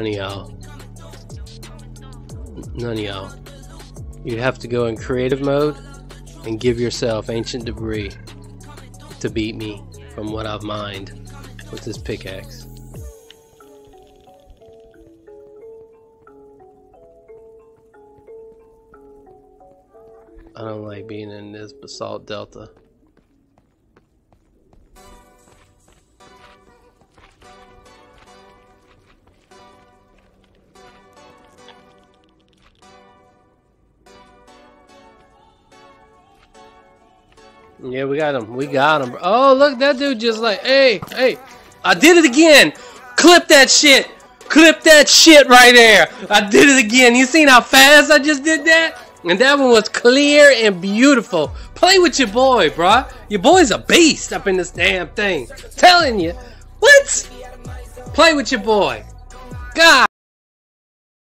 None of y'all. None of y'all. You have to go in creative mode and give yourself ancient debris to beat me from what I've mined with this pickaxe. I don't like being in this basalt delta. Yeah, we got him. We got him. Oh, look, that dude just like, hey, hey, I did it again. Clip that shit. Clip that shit right there. I did it again. You seen how fast I just did that? And that one was clear and beautiful. Play with your boy, bruh. Your boy's a beast up in this damn thing. Telling you. What? Play with your boy. God.